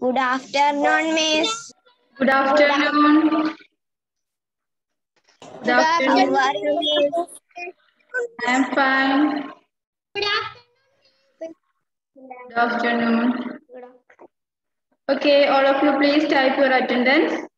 Good afternoon, Miss. Good afternoon. Good How afternoon. are you, Miss? I am fine. Good afternoon. Okay, all of you please type your attendance.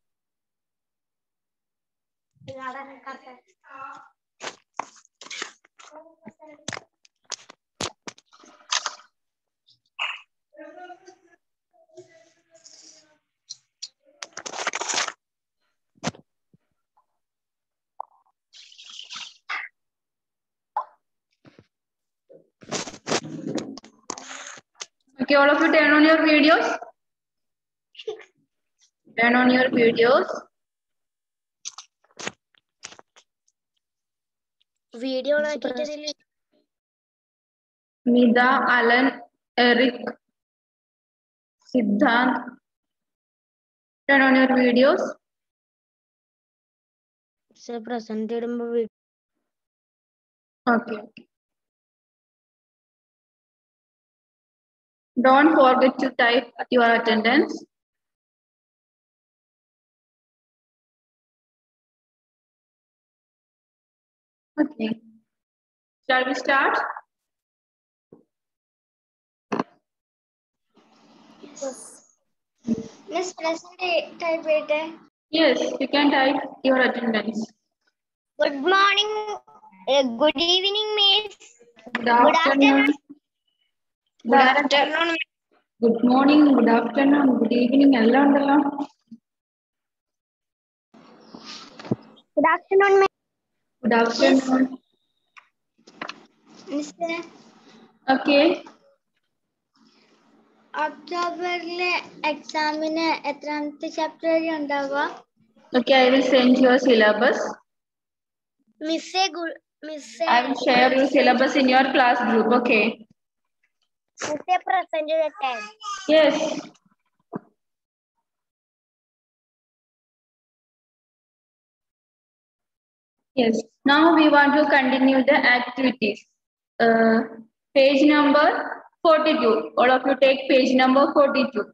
Okay, all of you turn on your videos. Turn on your videos. Video Mida, Alan, Eric, Siddhant. Turn on your videos. Sir, presented video. Okay. Don't forget to type your attendance. Okay. Shall we start? Miss, present type it. Yes, you can type your attendance. Good morning. Uh, good evening, Miss. Good afternoon. Good afternoon. Good morning, good afternoon, good evening, എല്ലാം ഉണ്ടല്ലോ. Good afternoon Good afternoon. Miss Okay. ഒക്ടോബറിലെ എക്സാമിന് എത്രാമത്തെ chapter വരെ ഉണ്ടാവുക Okay, I will send your syllabus. മിസ്സേ മിസ്സേ I will share your syllabus in your class group. Okay. മിസ്സേ present ചെയ്യട്ടെ Yes. Yes. Now we want to continue the activities. Uh, page number 42. All of you take page number 42.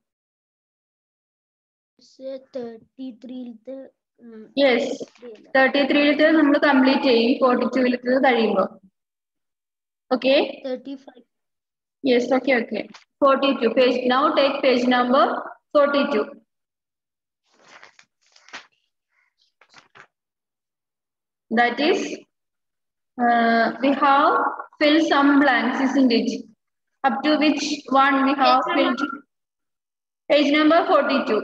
Thirty ത്രീയിലത്തെ Yes. 33 നമ്മൾ complete ചെയ്യും forty ടൂവിലത്തത് കഴിയുമ്പോൾ okay thirty five Yes, okay, okay. 42 page. Now take page number 42. That is, uh, we have filled some blanks, isn't it? Up to which one we have page filled? Number. Page number 42.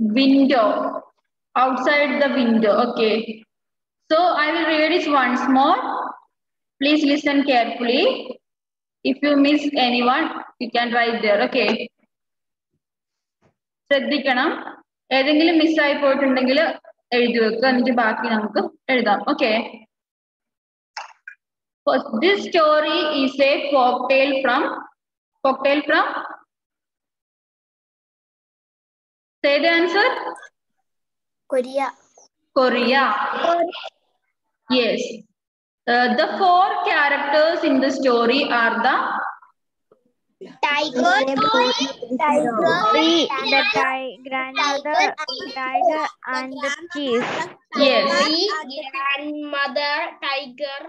Window. Outside the window, okay. So i will read it once more please listen carefully if you miss anyone you can write there okay ശ്രദ്ധിക്കണം ഏതെങ്കിലും മിസ്സായി പോയിട്ടുണ്ടെങ്കിൽ എഴുതി വെക്കുക എന്നിട്ട് ബാക്കി നമുക്ക് എഴുതാം okay this story is a cocktail from cocktail from say the answer Korea Korea. Yes. Uh, the four characters in the story are the Tiger, tiger, the tiger, grandmother, tiger, and the chief. Yes. Grandmother, tiger.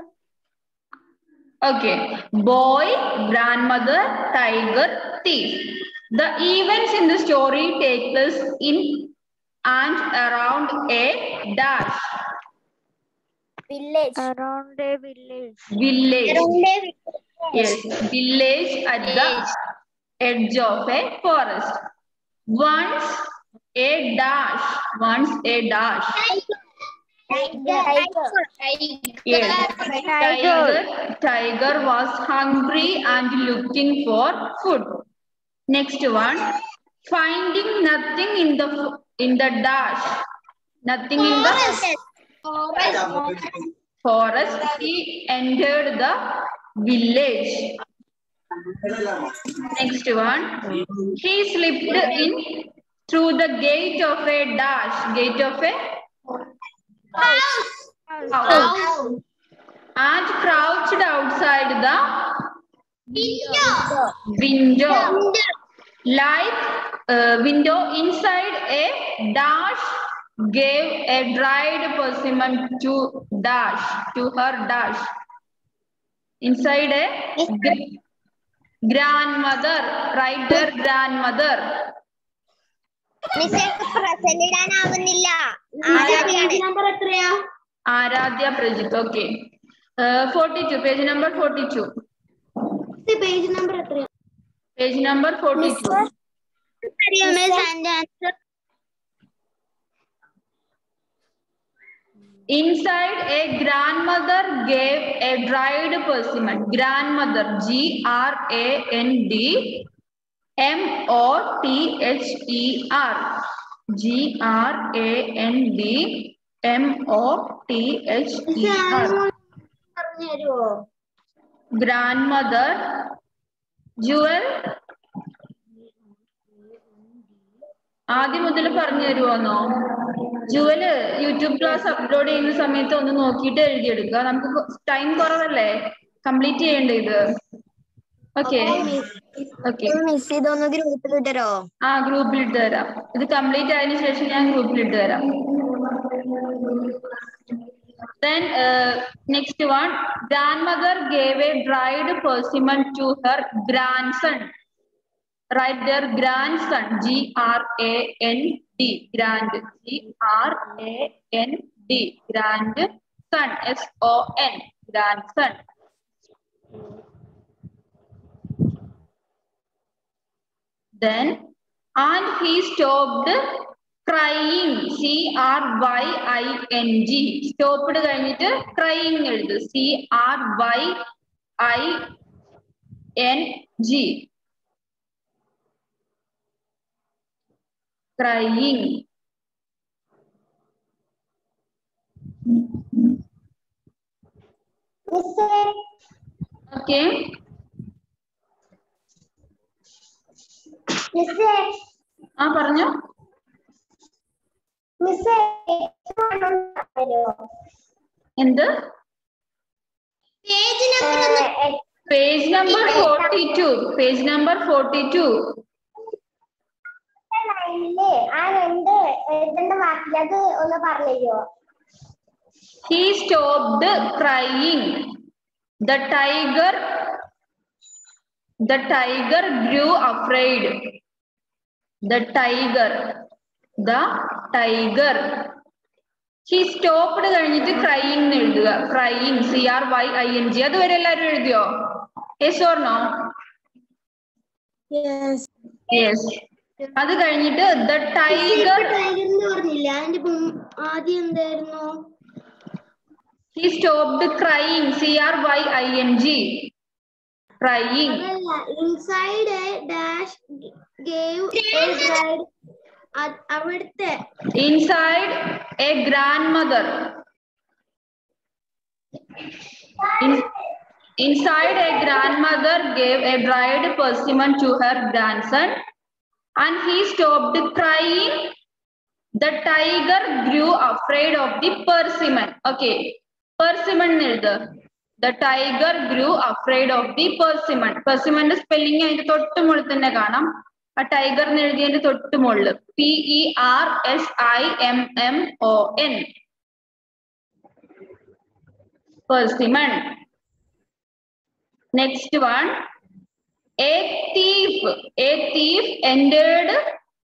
Okay. Boy, grandmother, tiger, thief. The events in the story take place in and around a dash village Around a village. village. around Yes, village at the edge of a forest. Once a dash, once a dash. tiger Yes, Tiger. tiger, tiger was hungry and looking for food. Next one, finding nothing in the f- in the dash, nothing in the forest. Forest. He entered the village. Next one, he slipped in through the gate of a dash, gate of a house house. and crouched outside the window like uh, window inside a dash gave a dried persimmon to dash to her dash inside a gr- grandmother right there grandmother മിസ്സേ present ഇടാനാവുന്നില്ല number എത്രയാ Aradhya Prajith okay forty two page number forty two page number എത്രയാ page number forty two Inside a grandmother gave a dried persimmon. Grandmother G R A N D M O T H E R G R A N D M O T H E R Grandmother Jewel ആദ്യം മുതൽ പറഞ്ഞു തരുമോന്നോ Jewel YouTube class upload ചെയ്യുന്ന സമയത്ത് ഒന്ന് നോക്കിയിട്ട് എഴുതിയെടുക്കുക. നമുക്ക് time കുറവല്ലേ? കംപ്ലീറ്റ് ചെയ്യണ്ടേ ഇത്. ഓക്കെ ഓക്കെ ആ ഗ്രൂപ്പിൽ ഇട്ട് തരാം. ഇത് കംപ്ലീറ്റ് ആയതിനു ശേഷം ഞാൻ ഗ്രൂപ്പിൽ ഇട്ട് തരാം. Then uh, next one, grandmother gave a dried persimmon to her grandson. Right their grandson, G R A N D, grand, G R A N D, grand son S O N, grandson. Then, and he stopped crying, C R Y I N G. Stopped കഴിഞ്ഞിട്ട് crying എഴുതു C R Y I N G. Crying. Okay. ആ പറഞ്ഞോ എന്ത് page number forty two page number forty two ആ രണ്ട് എഴുതേണ്ട വാക്കിൽ അത് ഒന്ന് പറഞ്ഞു He stopped crying. The tiger, the tiger grew afraid. The tiger, the tiger. He stopped കഴിഞ്ഞിട്ട് crying എന്ന് എഴുതുക crying C R Y I N G അതുവരെ എല്ലാവരും എഴുതിയോ യെസ് ഓർ നോ യെസ് അത് കഴിഞ്ഞിട്ട് ദ ടൈഗർ ടൈഗർ എന്ന് പറഞ്ഞില്ല? അതിന്റെ ആദ്യം എന്തായിരുന്നു? He stopped crying C R Y I N G crying inside a dash gave a guide അവിടുത്തെ inside a grandmother inside a grand gave a bride persimmon to her grandson and he stopped crying the tiger grew afraid of the persimmon okay persimmon എഴുത് the tiger grew afraid of the persimmon persimmon spelling അതിന്റെ തൊട്ട് മുകളിൽ തന്നെ കാണാം ആ tiger എന്ന് എഴുതിയതിന്റെ തൊട്ട് മുകളിൽ P E R S I M M O N persimmon next one a thief a thief entered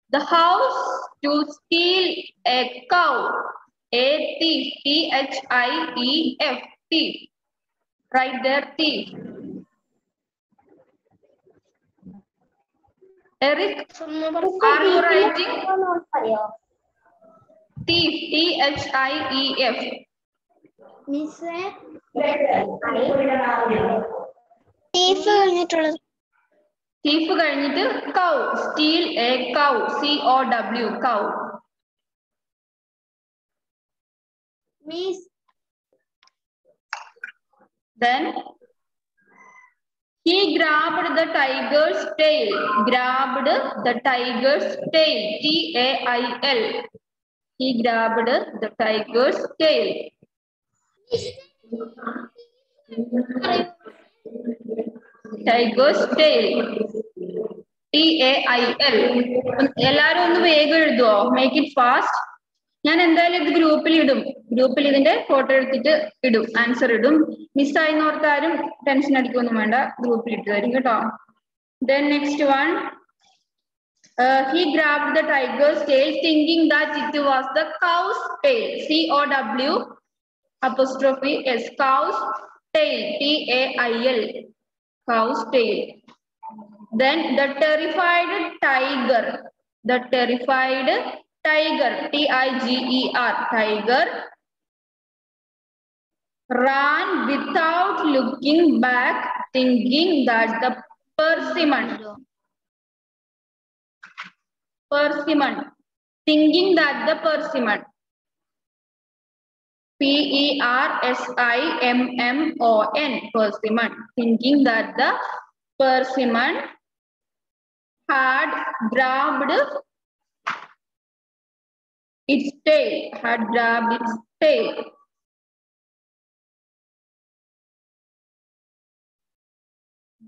the house to steal a cow. A thief t h i e f thief right there thief eric are you writing? Thief t h i e f miss ടീഫ് കഴിഞ്ഞിട്ടുള്ളത് thief കഴിഞ്ഞിട്ട് cow steal a cow c o w cow miss Then he grabbed the tiger's tail. Grabbed the tiger's tail. T A I L. He grabbed the tiger's tail. Tiger's T A I L എല്ലാരും ഒന്ന് വേഗം എഴുതുവോ? Make it fast ഞാൻ എന്തായാലും ഇത് ഗ്രൂപ്പിൽ ഇടും. ഗ്രൂപ്പിൽ ഇതിന്റെ ഫോട്ടോ എടുത്തിട്ട് ഇടും. ആൻസർ ഇടും. മിസ്സായി ഓർത്താരും ടെൻഷൻ അടിക്കൊന്നും വേണ്ട. ഗ്രൂപ്പിൽ ഇട്ട് തരും കേട്ടോ. Then next one he grab the tiger's tail thinking it was the cow's tail. C o w apostrophe s cow's tail. T a i l. cow's tail. Then the terrified tiger the terrified tiger t i g e r tiger ran without looking back thinking that the persimmon persimmon thinking that the persimmon p e r s i m m o n persimmon thinking that the persimmon had grabbed its tail had grabbed its tail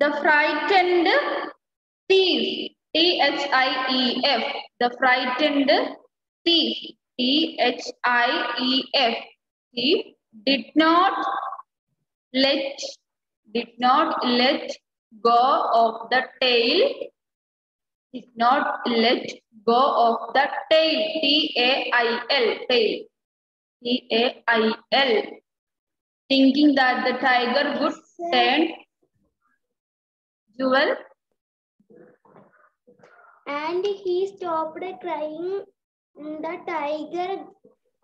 the frightened thief T H I E F. The frightened thief. T H I E F. Thief did not let did not let go of the tail. Did not let go of the tail. T A I L. Tail. T A I L. Thinking that the tiger would turn. Jewel. And he stopped crying. The tiger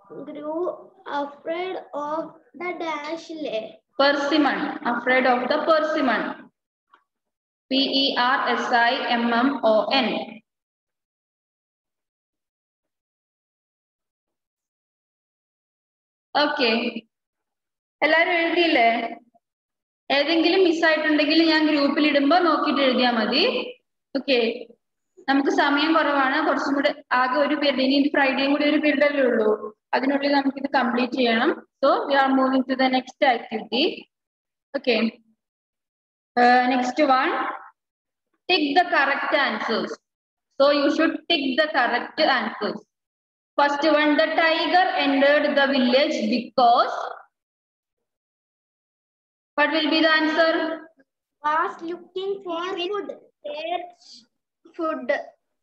grew afraid of the dash lay. Persimmon, afraid of the persimmon. P E R S I M M O N. Okay എല്ലാരും എഴുതിയില്ലേ ഏതെങ്കിലും മിസ്സായിട്ടുണ്ടെങ്കിൽ ഞാൻ ഗ്രൂപ്പിൽ ഇടുമ്പോ നോക്കിയിട്ട് എഴുതിയാൽ മതി okay നമുക്ക് സമയം കുറവാണ് കുറച്ചും കൂടെ ആകെ ഒരു പീരീഡ് ഇനി ഫ്രൈഡേയും കൂടി ഒരു പീരീഡ് അല്ലേ ഉള്ളൂ അതിനുള്ളിൽ നമുക്ക് ഇത് കംപ്ലീറ്റ് ചെയ്യണം so we are moving to the next activity okay next one tick the correct answers so you should tick the correct answers first one the tiger entered the village because what will be the answer Was looking for food. Food.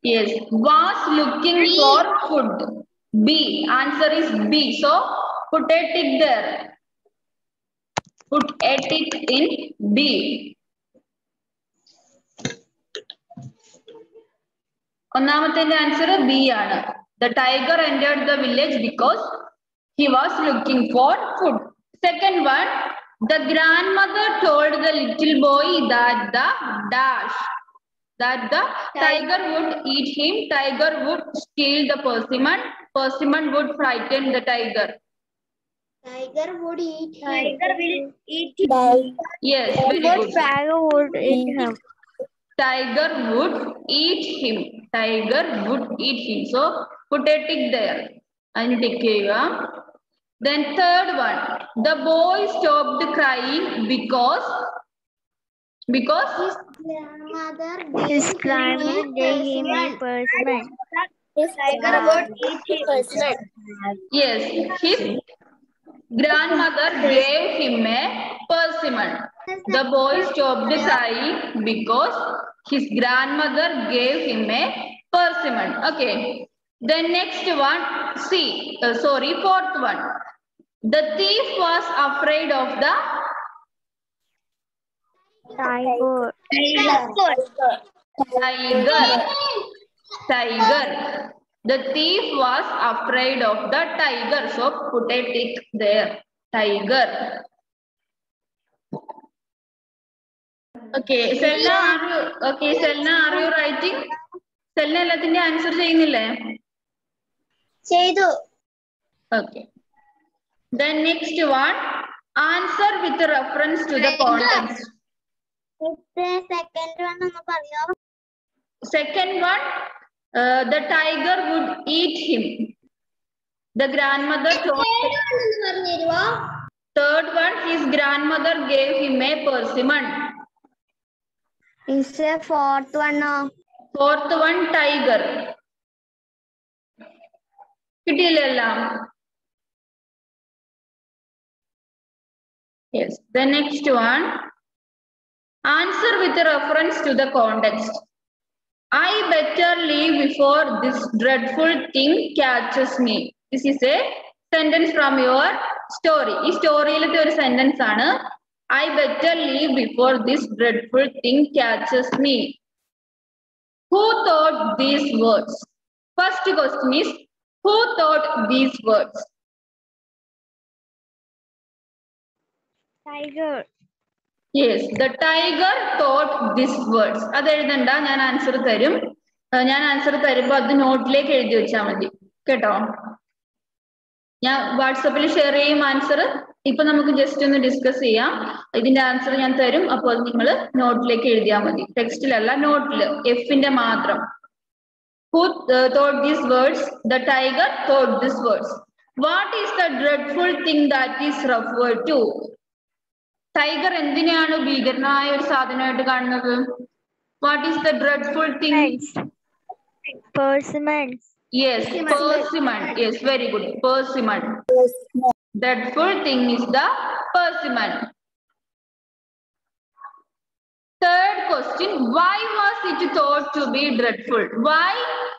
Yes, was looking for food. B. Answer is B. So put a tick there. Put a tick in B. ഒന്നാമത്തെ answer B ആണ് the tiger entered the village because he was looking for food. Second one, the grandmother told the little boy that the dash that the tiger would eat him, tiger would steal the persimmon, Persimmon would frighten the tiger. Tiger would eat him. Tiger will eat him. Yes, very good. Tiger would eat him. Tiger would eat him. Tiger would eat him. So put a tick there. And tick here. Then third one. The boy stopped crying because because his grandmother gave him a punishment persimmon. His tiger would eat him. Persimmon. yes, his grandmother gave him a persimmon. The boy stopped crying because his grandmother gave him a persimmon. Okay. The next one, C. uh, sorry, fourth one. The thief was afraid of the Tiger. tiger. Tiger. The thief was afraid of the tiger. So put a tick there. Tiger. Okay, Selna, are you okay? Selna, are you writing? Selna എല്ലാത്തിന്റെ answer ചെയ്യുന്നില്ലേ ചെയ്തു Okay. Then next one, answer with reference to the context. Second one ഒന്ന് പറയോ Second one, uh, the tiger would eat him. The grandmother Third one, his grandmother gave him a persimmon. Is a fourth one. Uh? Fourth one, tiger. Kittilelam. Yes, the next one. Answer with reference to the context. I better leave before this dreadful thing catches me. This is a sentence from your story. ഈ സ്റ്റോറിയിലത്തെ ഒരു sentence ആണ് I better leave before this dreadful thing catches me. Who thought these words? First question is who thought these words? Tiger. Yes, the tiger thought this words അത് എഴുതണ്ട ഞാൻ answer തരും. ഞാൻ answer തരുമ്പോ അത് നോട്ടിലേക്ക് എഴുതി വെച്ചാൽ മതി. കേട്ടോ? ഞാൻ വാട്സപ്പിൽ ഷെയർ ചെയ്യും ആൻസർ ഇപ്പൊ നമുക്ക് ജസ്റ്റ് ഒന്ന് ഡിസ്കസ് ചെയ്യാം. ഇതിന്റെ ആൻസർ ഞാൻ തരും. അപ്പോൾ അത് നിങ്ങൾ നോട്ടിലേക്ക് എഴുതിയാൽ മതി. ടെക്സ്റ്റിലല്ല നോട്ടിൽ എഫിന്റെ മാത്രം. Who thought these words the tiger thought this words what is the dreadful thing that is referred to tiger എന്തിനെയാണ് ഭീകരനായ ഒരു സാധനമായിട്ട് കാണുന്നത് what is the dreadful thing Persimmons. Yes persimmon yes very good persimmon dreadful thing is the persimmon third question why was it thought to be dreadful why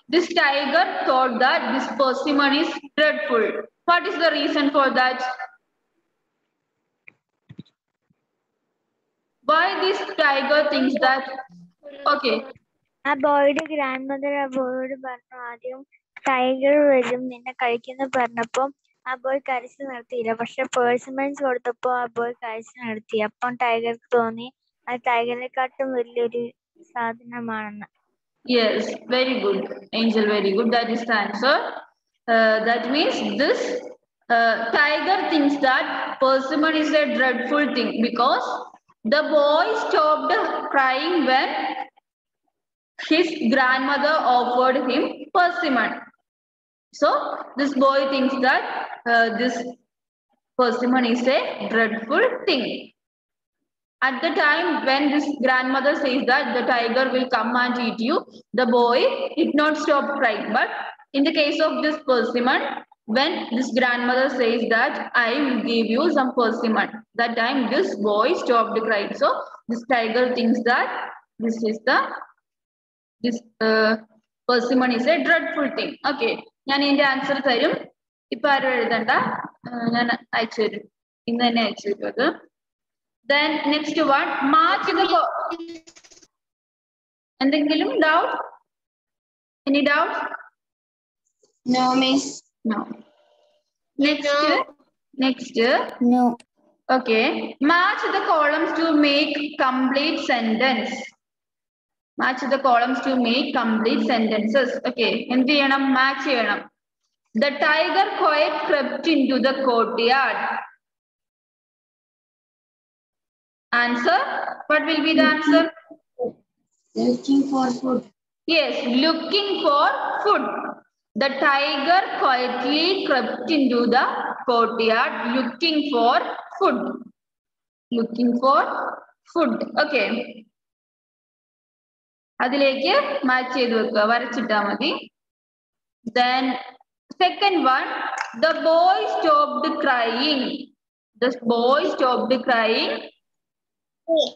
this tiger thought that this persimmon is dreadful what is the reason for that Why this tiger thinks that okay ആ ബോയുടെ grand mother ആ ബോയോട് പറഞ്ഞു ആദ്യം tiger വരും നിന്നെ കഴിക്കുന്നു പറഞ്ഞപ്പോ ആ boy കരച്ചു നിർത്തിയില്ല പക്ഷെ പേഴ്സിമെന്റ്സ് കൊടുത്തപ്പോ ആ ബോയ് കരച്ചു നിർത്തി അപ്പം ടൈഗർക്ക് തോന്നി അത് ടൈഗറിനെക്കാട്ടും വലിയൊരു സാധനമാണെന്ന് Yes, very good. Angel, very good. That is the answer. Uh, that means this uh, tiger thinks that persimmon is a dreadful thing because the boy stopped crying when his grandmother offered him persimmon. So this boy thinks that uh, this persimmon is a dreadful thing. At the time when this grandmother says that the tiger will come and eat you, the boy did not stop crying. But in the case of this persimmon, when this grandmother says that I will give you some persimmon, that time this boy stopped crying. So this tiger thinks that this is the this uh, persimmon is a dreadful thing. Okay, ഞാൻ ഇതിന്റെ answer തരും ഇപ്പൊ ആരും എഴുതണ്ട ആ, ഞാൻ അയച്ചു തരും ഇന്ന് തന്നെ അയച്ചു തരും അത് Then next one, march the co- എന്തെങ്കിലും doubt? Any doubt? no. Next no. year? Next year? No. Okay. Match the columns to make complete sentence. Match the columns to make complete sentences. Okay. And match. The tiger quiet crept into the courtyard. Answer? What will be the answer? Looking for food. Yes, looking for food. The tiger quietly crept into the courtyard looking for food. Looking for food. Okay. അതിലേക്ക് match ചെയ്ത് വെക്കുക വരച്ചിട്ടാ മതി then second one the boy stopped crying the boy stopped crying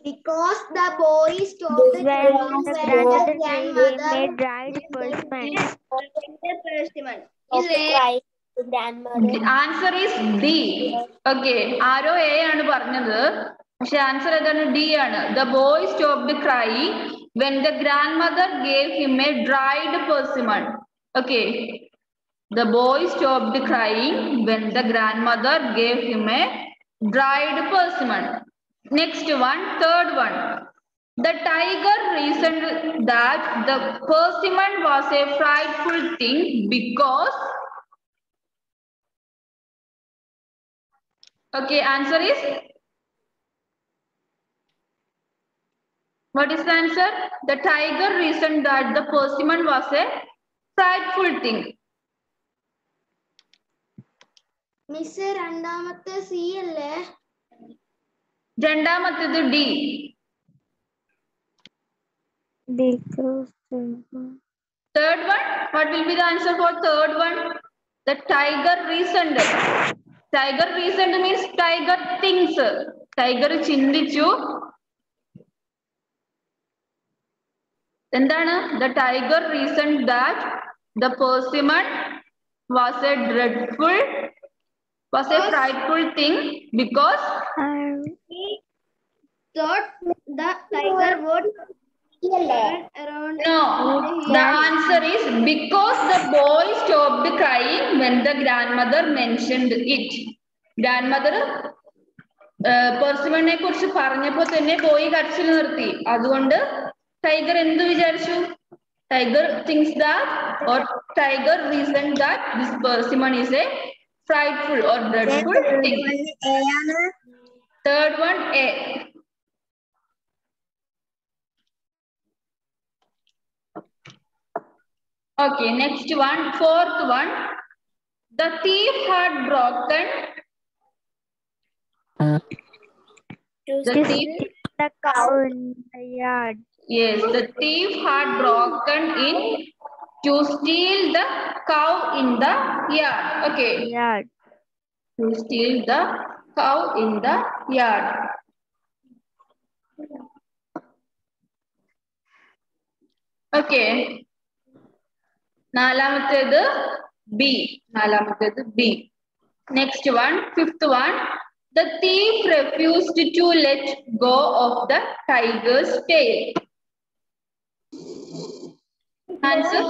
Because the boy stopped When crying the when grandmother the gave grandmother him a dried persimmon. persimmon. Is crying to grandmother. The answer is D. Okay. Arrow A ആണ് പറഞ്ഞത് പക്ഷെ answer ഏതാണ് D ആണ് the boy stopped crying when the grandmother gave him a dried persimmon okay the boy stopped crying when the grandmother gave him a dried persimmon Next one third one The tiger reasoned that the persimmon was a frightful thing because Okay, answer is What is the answer? The tiger reasoned that the persimmon was a frightful thing. Miss രണ്ടാമത്തെ C അല്ലേ രണ്ടാമത്തേത് D because third one what will be the answer for third one the tiger reasoned tiger reasoned means tiger thinks tiger ചിന്തിച്ചു എന്താണ് the tiger reason that the persimmon was a dreadful was a frightful thing because um, thought the tiger would turn around No, the answer is because the boy stopped crying when the grandmother mentioned it. Grandmother പെർസിമണിനെ കുറിച്ച് പറഞ്ഞപ്പോ തന്നെ boy കരച്ചിൽ നിർത്തി അതുകൊണ്ട് tiger എന്ത് വിചാരിച്ചു tiger thinks that or tiger reason that this persimmon is a frightful or dreadful thing third one A Okay, next one, fourth one. The thief had broken. The thief, the cow in the yard. yes, the thief had broken in to steal the cow in the yard. Okay, Yard. to steal the cow in the yard. Okay. നാലാമത്തേത് B നാലാമത്തേത് B next one fifth one the thief refused to let go of the tiger's tail answer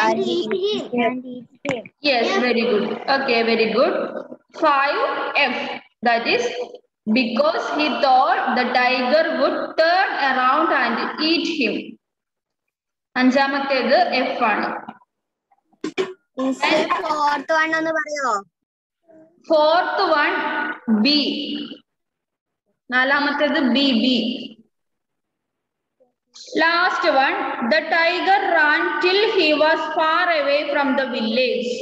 and eat him. And eat him. Yes, very good. Okay, very good. 5F. That is because he thought the tiger would turn around and eat him. അഞ്ചാമത്തേത് F ആണ് fourth one ഒന്ന് പറയോ fourth one B നാലാമത്തേത് B B last one the tiger ran till he was far away from the village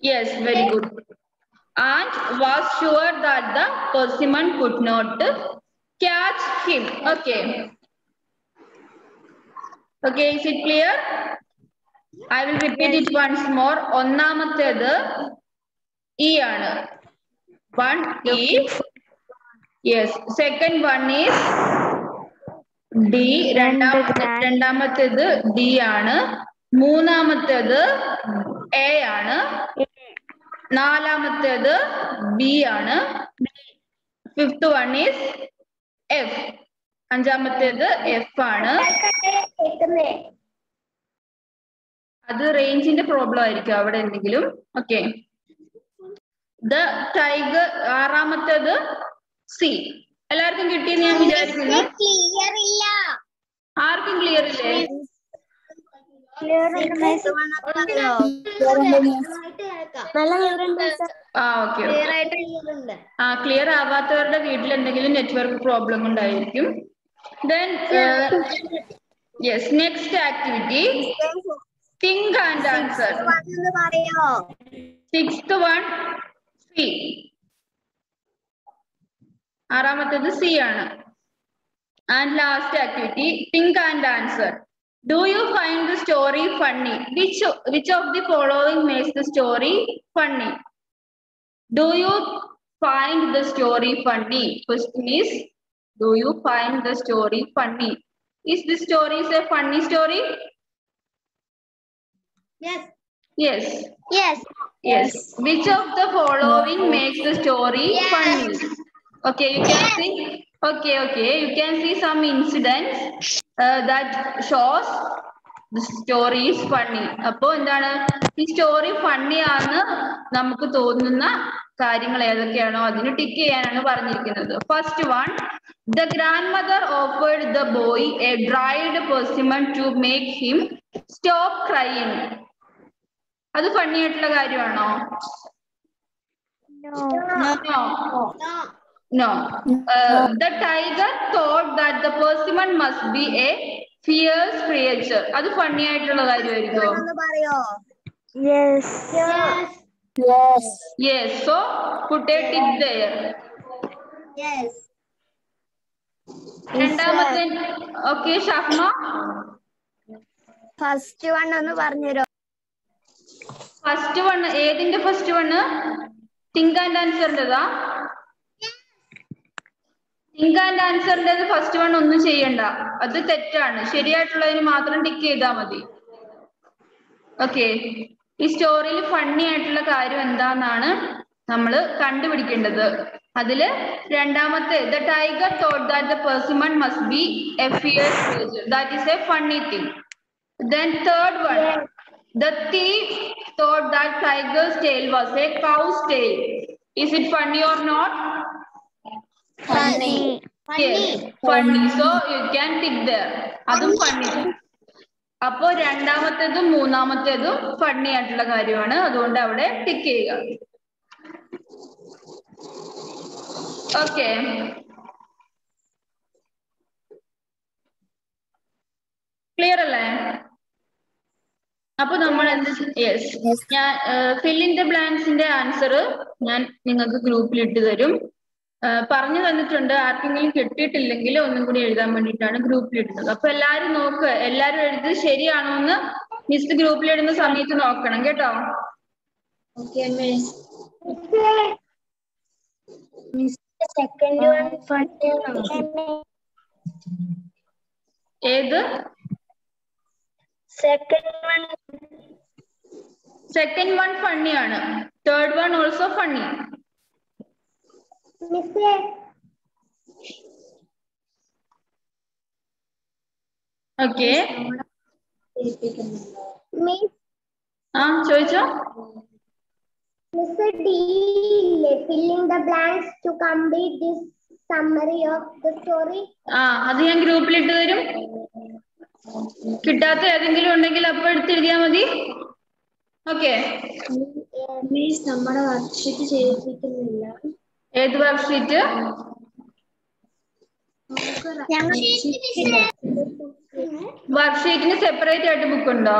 Yes, very good. And was sure that the persimmon could not catch him. Okay. Okay, is it clear? I will repeat it once more. ഒന്നാമത്തേത് E ആണ്. One E. Yes. Second one is D. രണ്ടാമത്തെ രണ്ടാമത്തേത് D ആണ്. മൂന്നാമത്തേത് A ആണ്. നാലാമത്തേത് B ആണ് fifth one is F അഞ്ചാമത്തേത് എഫ് ആണ് അത് റേഞ്ചിന്റെ പ്രോബ്ലം ആയിരിക്കും അവിടെ എന്തെങ്കിലും ഓക്കെ ദ ടൈഗർ ആറാമത്തേത് സി എല്ലാവർക്കും കിട്ടിയെന്ന് ഞാൻ വിചാരിക്കുന്നു. ക്ലിയർ ഇല്ല. ആർക്കും ക്ലിയർ ഇല്ലേ? ആ ഓക്കെ ക്ലിയർ ആയിട്ട് ആ ക്ലിയർ ആവാത്തവരുടെ വീട്ടിൽ എന്തെങ്കിലും നെറ്റ്വർക്ക് പ്രോബ്ലം ഉണ്ടായിരിക്കും. Then yes next activity think and answer six one C ആറാമത്തേത് C ആണ് and last activity think and answer do you find the story funny which which of the following makes the story funny do you find the story funny question is do you find the story funny is the story is a funny story yes yes yes Yes. Which of the following makes the story Yes. funny? Okay, you can see. Okay, okay. You can see some incidents uh, that shows the story is funny. അപ്പോ എന്താണ്? ഈ story funny ആണെന്ന് നമുക്ക് തോന്നുന്ന കാര്യങ്ങൾ ഏതൊക്കെയാണോ അതിന് tick ചെയ്യാനാണ് പറഞ്ഞിരിക്കുന്നത്. First one the grandmother offered the boy a dried persimmon to make him stop crying അത് ഫണ്ണി ആയിട്ടുള്ള കാര്യമാണോ? No. Uh, the tiger thought that the persimmon must be a fierce creature. അത് ഫണ്ണി ആയിട്ടുള്ള കാര്യമായിരിക്കും yes Yes. Yes. So put it tick there. Yes. രണ്ടാമത്തെ okay Shafna first one ഒന്ന് പറഞ്ഞുതരോ first one ഏതിന്റെ ഫസ്റ്റ് വണ് തിങ്ക് ആൻഡ് ആൻസറിന്റെതാ think and ആൻസറിന്റെ first one ഒന്നും ചെയ്യണ്ട. അത് തെറ്റാണ്. ശരിയായിട്ടുള്ളതിന് മാത്രം ടിക്ക് ചെയ്താൽ മതി. ഓക്കെ ഈ സ്റ്റോറിയിൽ ഫണ്ണി ആയിട്ടുള്ള കാര്യം എന്താന്നാണ് നമ്മൾ കണ്ടുപിടിക്കേണ്ടത്. അതിൽ രണ്ടാമത്തെ the tiger thought that the persimmon must be a fear that is a funny thing then third one the thief thought that tiger's tail was a cow's tail. Is it funny or not? Funny Yes, funny. So you can tick there. അതും funny. അപ്പോ രണ്ടാമത്തേതും മൂന്നാമത്തേതും funny ആയിട്ടുള്ള കാര്യമാണ്. അതുകൊണ്ട് അവിടെ tick ചെയ്യുക. Okay clear അല്ലേ? അപ്പൊ നമ്മൾ എന്ത് യെസ് ഞാൻ ഇൻ ദ ബ്ലാങ്ക്സിന്റെ ആൻസർ ഞാൻ നിങ്ങൾക്ക് ഗ്രൂപ്പിൽ ഇട്ട് തരും. പറഞ്ഞു തന്നിട്ടുണ്ട്. ആർക്കെങ്കിലും കിട്ടിയിട്ടില്ലെങ്കിൽ ഒന്നും കൂടി എഴുതാൻ വേണ്ടിയിട്ടാണ് ഗ്രൂപ്പിൽ ഇടുന്നത് അപ്പൊ എല്ലാരും നോക്ക്. എല്ലാരും എഴുതി ശരിയാണോ എന്ന് മിസ് ഗ്രൂപ്പിൽ ഇടുന്ന സമയത്ത് നോക്കണം കേട്ടോ? സെക്കൻഡ് വൺ ഏത്? സെക്കൻഡ് വൺ സെക്കൻഡ് വൺ ഫണ്ണിയാണ് തേർഡ് വൺ ഓൾസോ ഫണ്ണി മിസ്സേ ഓക്കെ മിസ് ആ ചോദിച്ചോ miss D filling the blanks to complete this summary of the story ആ അത് ഞാൻ ഗ്രൂപ്പിൽ ഇട്ട് തരും. കിട്ടാത്ത ഏതെങ്കിലും ഉണ്ടെങ്കിൽ അപ്പൊ എടുത്തെഴുതിയാ മതി. ഓക്കെ. മിസ് നമ്മുടെ വർക്ക്ഷീറ്റ് ചെയ്യിപ്പിക്കുന്നില്ല ഏത് വർക്ക്ഷീറ്റ് വർക്ക്ഷീറ്റിന് സെപ്പറേറ്റ് ആയിട്ട് ബുക്ക് ഉണ്ടോ?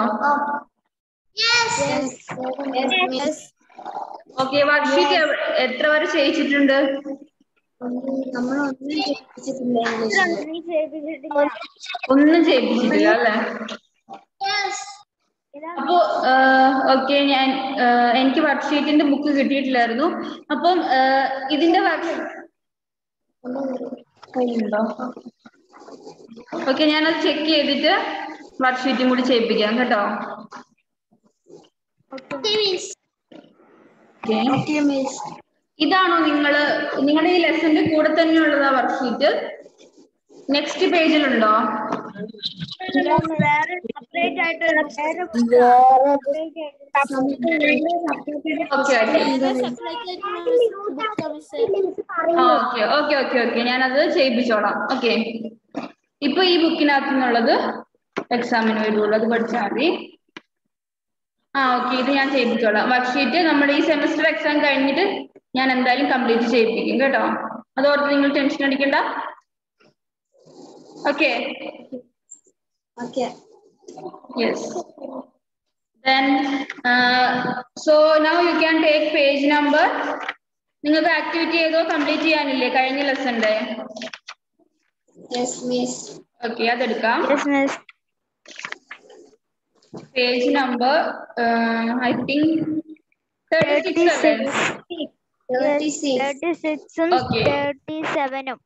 ഓക്കെ വർക്ക്ഷീറ്റ് എത്ര വരെ ചെയ്യിച്ചിട്ടുണ്ട്? ഒന്നും ചെയ്യിപ്പിച്ചിട്ടില്ല അല്ലെ? അപ്പോ ഓക്കെ ഞാൻ എനിക്ക് വർക്ക്ഷീറ്റിന്റെ ബുക്ക് കിട്ടിയിട്ടില്ലായിരുന്നു. അപ്പം ഇതിന്റെ ഓക്കെ ഞാനത് ചെക്ക് ചെയ്തിട്ട് വർക്ക്ഷീറ്റും കൂടി ചെയ്യിപ്പിക്കാം കേട്ടോ. ഇതാണോ നിങ്ങൾ നിങ്ങളുടെ ഈ ലെസന്റെ കൂടെ തന്നെ ഉള്ളതാ worksheet next പേജിലുണ്ടോ okay okay okay okay okay ഞാനത് ചെയ്യിപ്പിച്ചോളാം ഓക്കെ ഇപ്പൊ ഈ ബുക്കിനകത്ത് നിന്നുള്ളത് എക്സാമിന് വരുള്ളൂ അത് പഠിച്ചാൽ മതി ആ ഓക്കെ ഇത് ഞാൻ ചെയ്യിപ്പിച്ചോളാം വർക്ക്ഷീറ്റ് നമ്മുടെ ഈ സെമസ്റ്റർ എക്സാം കഴിഞ്ഞിട്ട് ഞാൻ എന്തായാലും കംപ്ലീറ്റ് ചെയ്യിപ്പിക്കും കേട്ടോ അതോർത്ത് നിങ്ങൾ ടെൻഷൻ അടിക്കണ്ട okay okay Yes. Then, uh, so now you can take page number. നിങ്ങൾക്ക് ആക്ടിവിറ്റി ചെയ്തോ കംപ്ലീറ്റ് ചെയ്യാനില്ലേ കഴിഞ്ഞ ലെസന്റെ yes miss okay അതെടുക്കാം yes miss page number I think thirty six അല്ലേ തേർട്ടി സിക്സ് തേർട്ടി സിക്സും Okay. തേർട്ടി സെവനും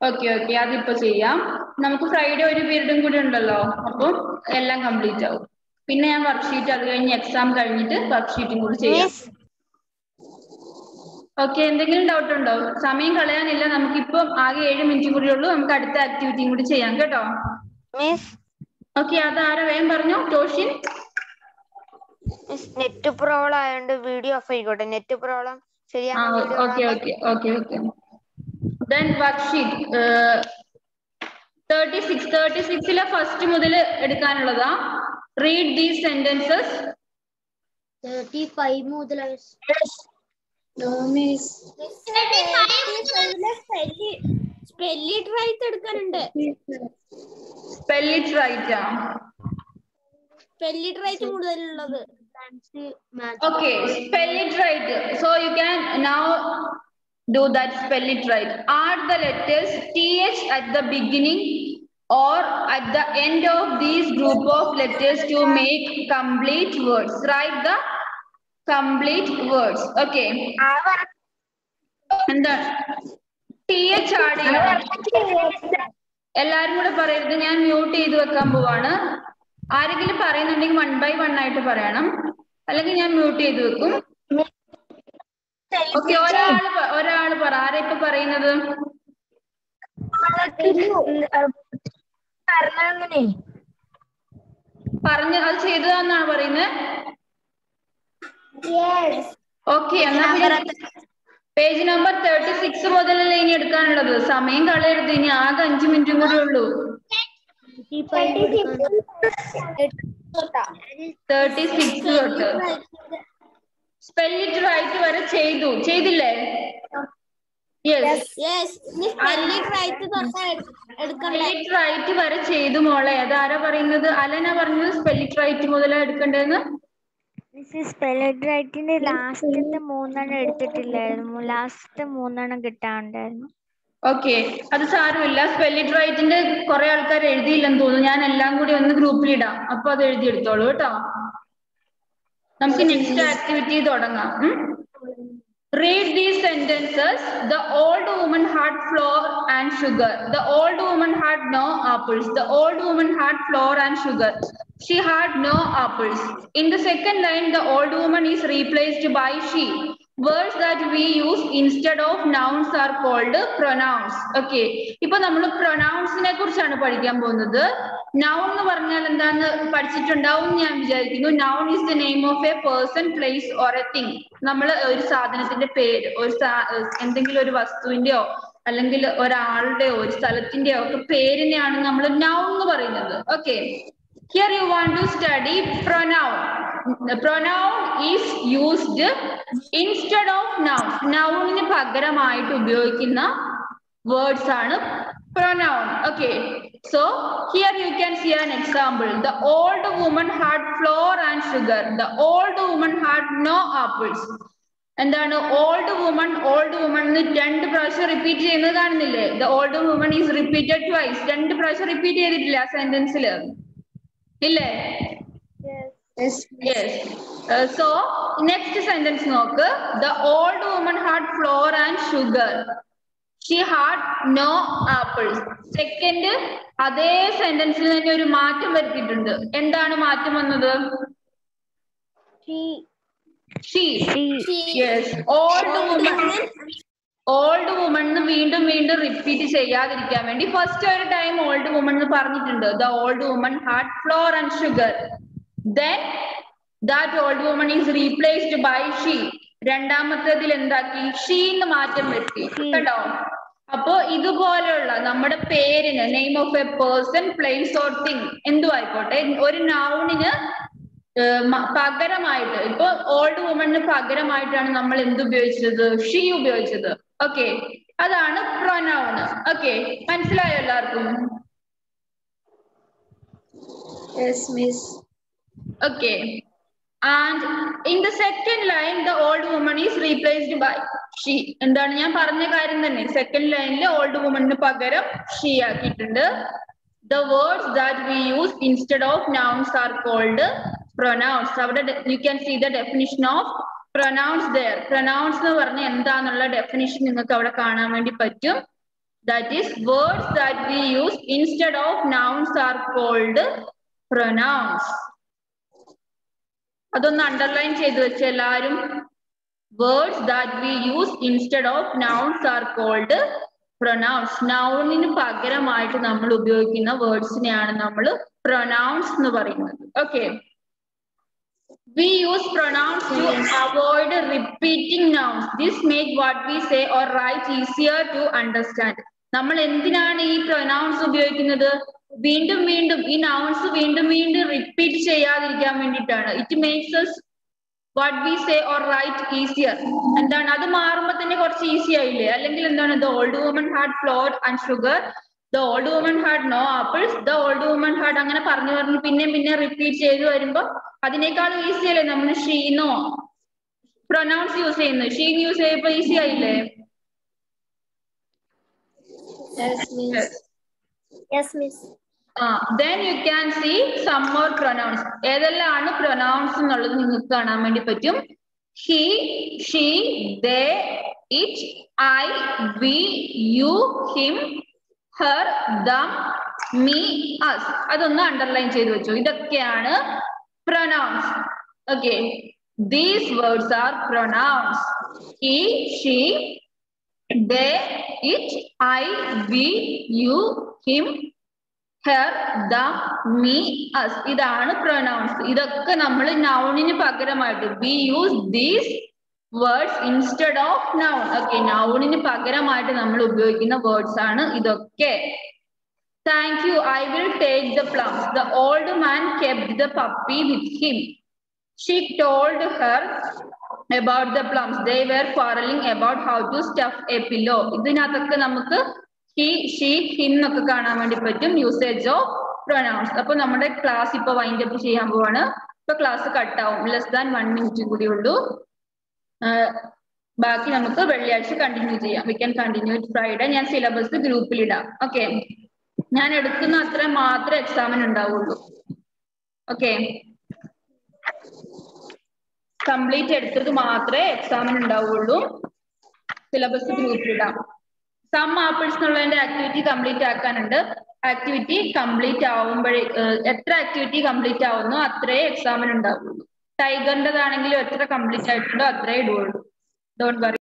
okay okay അതിപ്പോ ചെയ്യാം. നമുക്ക് ഫ്രൈഡേ ഒരു പീരീഡും കൂടി ഉണ്ടല്ലോ. അപ്പം എല്ലാം കംപ്ലീറ്റ് ആവും. പിന്നെ ഞാൻ വർക്ക്ഷീറ്റ് അത് കഴിഞ്ഞ് എക്സാം കഴിഞ്ഞിട്ട് വർക്ക്ഷീറ്റും കൂടി ചെയ്യാം. ഓക്കെ എന്തെങ്കിലും ഡൗട്ട് ഉണ്ടോ? സമയം കളയാനില്ല. നമുക്കിപ്പം ആകെ ഏഴ് മിനിറ്റ് കൂടി ഉള്ളൂ. നമുക്ക് അടുത്ത ആക്ടിവിറ്റിയും കൂടി ചെയ്യാം കേട്ടോ. ഓക്കെ അതാരാ വേഗം പറഞ്ഞു? ടോഷിൻ നെറ്റ് പ്രോബ്ലം ആയതുകൊണ്ട് വീഡിയോ ഓഫ് ആയിക്കോട്ടെ. നെറ്റ് പ്രോബ്ലം ശരിയാ ശരിയാണ് okay okay okay okay then worksheet thirty six thirty സിക്സിലെ first മുതൽ എടുക്കാനുള്ളതാ read these sentences thirty five മുതൽ സ്പെല്ലിറ്റ് റൈറ്റ് എടുക്കാനുണ്ട്. Spell റൈറ്റ് ആ സ്പെല്ലിറ്റ് റൈറ്റ് കൂടുതലുള്ളത്. Okay, spell it right. So you can now do that spell it right. Are the letters TH at the beginning or at the end of these group of letters to make complete words? Write the complete words. Okay. എന്താണ് the th add എല്ലാരും കൂടെ പറയരുത് ഞാൻ mute ചെയ്ത് വെക്കാൻ പോവാണ് ആരെങ്കിലും പറയുന്നുണ്ടെങ്കിൽ വൺ ബൈ വൺ ആയിട്ട് പറയണം അല്ലെങ്കിൽ ഞാൻ മ്യൂട്ട് ചെയ്ത് വെക്കും ഓക്കെ ഒരാൾ ഒരാൾ പറ. ആരാ ഇപ്പൊ പറയുന്നത്? പറഞ്ഞ് അത് ചെയ്തതാന്നാണ് പറയുന്നത് ഓക്കെ എന്നാ പേജ് നമ്പർ തേർട്ടി സിക്സ് മുതലല്ലേ ഇനി എടുക്കാനുള്ളത്? സമയം കളയരുത് ഇനി ആകെ അഞ്ചു മിനിറ്റും കൂടെ ഉള്ളൂ. തേർട്ടി സിക്സ് തൊട്ട്. സ്പെൽ ഇറ്റ് റൈറ്റ് വരെ ചെയ്തു. ചെയ്തില്ലേ? Yes yes spell it right എടുക്കണ്ടേ. സ്പെല്ലിറ്റ് റൈറ്റ് വരെ ചെയ്തു മോളെ. അതാരാ പറയുന്നത്? അലന പറഞ്ഞത് സ്പെല്ലിറ്റ് റൈറ്റ് മുതലാ എടുക്കണ്ടെന്ന്? മിസ് സ്പെല്ലഡ് റൈറ്റിന്റെ ലാസ്റ്റത്തെ മൂന്നെണ്ണം എടുത്തിട്ടില്ലായിരുന്നു. ലാസ്റ്റത്തെ മൂന്നെണ്ണം കിട്ടാണ്ടായിരുന്നു. ഓക്കെ അത് സാരമില്ല. സ്പെല്ലിറ്റ് റൈറ്റിന്റെ കുറെ ആൾക്കാർ എഴുതിയില്ലെന്ന് തോന്നുന്നു. ഞാൻ എല്ലാം കൂടി ഒന്ന് ഗ്രൂപ്പിൽ ഇടാം. അപ്പൊ അത് എഴുതിയെടുത്തോളൂ കേട്ടോ. നമുക്ക് നെക്സ്റ്റ് ആക്ടിവിറ്റി തുടങ്ങാം. Read these sentences the old woman had flour and sugar the old woman had no apples the old woman had flour and sugar she had no apples in the second line the old woman is replaced by she words that we use instead of nouns are called pronouns okay ഇപ്പൊ നമ്മൾ പ്രൊനൗൺസിനെ കുറിച്ചാണ് പഠിക്കാൻ പോകുന്നത്. Noun എന്ന് പറഞ്ഞാൽ എന്താന്ന് പഠിച്ചിട്ടുണ്ടാവും ഞാൻ വിചാരിക്കുന്നു. Noun is the name of a person place or a thing നമ്മൾ ഒരു സാധനത്തിന്റെ പേര് ഒരു എന്തെങ്കിലും ഒരു വസ്തുവിന്റെയോ അല്ലെങ്കിൽ ഒരാളുടെയോ ഒരു സ്ഥലത്തിന്റെയോ ഒക്കെ പേരിനെയാണ് നമ്മൾ നൗൺ എന്ന് പറയുന്നത്. Okay here you want to study pronoun pronoun is used instead of noun നൗണിന് പകരമായിട്ട് ഉപയോഗിക്കുന്ന വേർഡ്സ് ആണ് pronoun okay. so here you can see an example the old woman had flour and sugar the old woman had no apples എന്താണ് old woman old woman എന്ന് രണ്ട് പ്രാവശ്യം repeat ചെയ്യുന്നത് കാണുന്നില്ലേ the old woman is repeated twice രണ്ട് പ്രാവശ്യം repeat ചെയ്തിട്ടില്ല ആ സെന്റൻസിൽ ഇല്ലേ യെസ് സോ നെക്സ്റ്റ് സെന്റൻസ് നോക്ക് the old woman had flour and sugar she had no apples second അതേ സെന്റൻസിൽ തന്നെ ഒരു മാറ്റം വരുത്തിയിട്ടുണ്ട്. എന്താണ് മാറ്റം വന്നത്? ഓൾഡ് വുമൺ ഓൾഡ് വുമൺ എന്ന് വീണ്ടും വീണ്ടും റിപ്പീറ്റ് ചെയ്യാതിരിക്കാൻ വേണ്ടി ഫസ്റ്റ് ഒരു ടൈം ഓൾഡ് വുമൺ എന്ന് പറഞ്ഞിട്ടുണ്ട്. The old woman had flour and sugar then that old woman is replaced by she രണ്ടാമത്തേതിൽ എന്താക്കി ഷീന്ന് മാറ്റം വരുത്തി. കേട്ടോ അപ്പോ ഇതുപോലെയുള്ള നമ്മുടെ പേരിന് name of a person place or thing എന്തു ആയിക്കോട്ടെ. ഒരു നൗണിന് പകരമായിട്ട് ഇപ്പൊ ഓൾഡ് വുമണിന് പകരമായിട്ടാണ് നമ്മൾ എന്ത് ഉപയോഗിച്ചത്? ഷീ ഉപയോഗിച്ചത്. ഓക്കെ അതാണ് പ്രൊനൗണ് ഓക്കെ മനസ്സിലായോ എല്ലാവർക്കും? Okay. And in the second line, the old woman is replaced by she. എന്താണ് ഞാൻ പറഞ്ഞ കാര്യം തന്നെ. സെക്കൻഡ് ലൈനിൽ ഓൾഡ് വുമണിന് പകരം ഷീ ആക്കിയിട്ടുണ്ട്. The words that we use instead of nouns are called pronouns അവിടെ you can see the definition of pronouns their pronouns എന്ന് പറഞ്ഞ എന്താന്നുള്ള ഡെഫിനിഷൻ നിങ്ങൾക്ക് അവിടെ കാണാൻ വേണ്ടി പറ്റും. That is words that we use instead of nouns are called pronouns അതൊന്ന് അണ്ടർലൈൻ ചെയ്ത് വെച്ച് എല്ലാവരും words that we use instead of nouns are called pronouns നൗണിന് പകരമായിട്ട് നമ്മൾ ഉപയോഗിക്കുന്ന വേർഡ്സിനെയാണ് നമ്മൾ പ്രൊനൗൺസ് എന്ന് പറയുന്നത് okay We use pronouns to avoid repeating nouns. This make what we say or write easier to understand. നമ്മൾ എന്തിനാണ് ഈ പ്രൊനൗൺസ് ഉപയോഗിക്കുന്നത് വീണ്ടും വീണ്ടും ഈ നൗൺസ് വീണ്ടും വീണ്ടും റിപ്പീറ്റ് ചെയ്യാതിരിക്കാൻ വേണ്ടിയിട്ടാണ്. It makes us what we say or write easier എന്താണ്? അത് മാറുമ്പോ തന്നെ കുറച്ച് ഈസി ആയില്ലേ? അല്ലെങ്കിൽ എന്താണ്? The old woman had flour and sugar the old woman had no apples the old woman had അങ്ങനെ പറഞ്ഞു പറഞ്ഞു പിന്നെ പിന്നെ റിപ്പീറ്റ് ചെയ്ത് വരുമ്പോ അതിനേക്കാളും ഈസി അല്ലേ? നമ്മൾ ഷീനോ പ്രൊനൗൺസ് യൂസ് ചെയ്യുന്നു. ഷീൻ യൂസ് ചെയ്യുമ്പോ ഈസി ആയില്ലേ? Yes, miss. Yes, miss then you can see some more pronouns ഏതെല്ലാമാണ് pronouns എന്നുള്ളത് നിങ്ങൾക്ക് കാണാൻ വേണ്ടി പറ്റും? He she they it I we you him her them me us അതൊന്ന് അണ്ടർലൈൻ ചെയ്ത് വെച്ചു. ഇതൊക്കെയാണ് pronouns okay these words are pronouns he she they it I we you him her the me us ഇതാണ് pronouns ഇതൊക്കെ നമ്മൾ നൗണിന് പകരമായിട്ട്. We use these words instead of noun okay നൗണിന് പകരമായിട്ട് നമ്മൾ ഉപയോഗിക്കുന്ന വേർഡ്സ് ആണ് ഇതൊക്കെ. Thank you I will take the plums the old man kept the puppy with him she told her about the plums they were quarreling about how to stuff a pillow ഇതിനകത്തൊക്കെ നമുക്ക് he she ഹിൻ എന്നൊക്കെ കാണാൻ വേണ്ടി പറ്റും. Usage of pronounce അപ്പൊ നമ്മുടെ class ഇപ്പൊ wind up ചെയ്യാൻ പോവാണ്. ഇപ്പൊ ക്ലാസ് കട്ടാവും ലെസ് ദാൻ വൺ മിനിറ്റ് കൂടി ഉള്ളൂ. ബാക്കി നമുക്ക് വെള്ളിയാഴ്ച കണ്ടിന്യൂ ചെയ്യാം. വി ക്യാൻ കണ്ടിന്യൂ ഫ്രൈഡേ ഞാൻ സിലബസ് ഗ്രൂപ്പിൽ ഇടാം. ഓക്കെ ഞാൻ എടുക്കുന്ന അത്ര മാത്രമേ എക്സാമിന് ഉണ്ടാവുള്ളൂ. ഓക്കെ കംപ്ലീറ്റ് എടുത്തത് മാത്രമേ എക്സാമിന് ഉണ്ടാവുള്ളൂ. സിലബസ് ഗ്രൂപ്പിൽ ഇടാം. സം ആപ്പിൾസ് എന്നുള്ളതിന്റെ ആക്ടിവിറ്റി കംപ്ലീറ്റ് ആക്കാനുണ്ട്. ആക്ടിവിറ്റി കംപ്ലീറ്റ് ആവുമ്പോഴേ എത്ര ആക്ടിവിറ്റി കംപ്ലീറ്റ് ആവുന്നു അത്രേ എക്സാമിന് ഉണ്ടാവുള്ളൂ. ടൈഗറിന്റെതാണെങ്കിലും എത്ര കംപ്ലീറ്റ് ആയിട്ടുണ്ടോ അത്രേ ഇടുള്ളൂ ഡോണ്ട് വറി